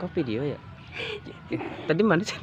Kok video ya? Tadi mana sih?